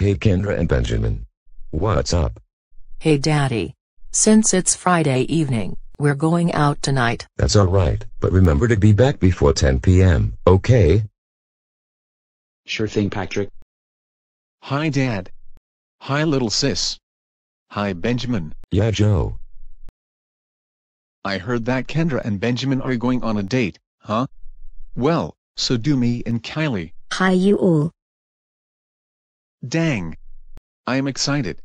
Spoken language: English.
Hey Kendra and Benjamin. What's up? Hey daddy. Since it's Friday evening, we're going out tonight. That's alright, but remember to be back before 10 p.m., okay? Sure thing, Patrick. Hi dad. Hi little sis. Hi Benjamin. Yeah, Joe. I heard that Kendra and Benjamin are going on a date, huh? Well, so do me and Kylie. Hi you all. Dang. I'm excited.